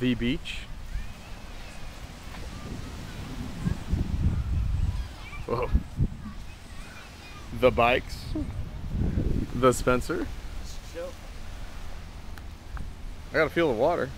the beach. Whoa. The bikes. The Spencer. I gotta feel the water.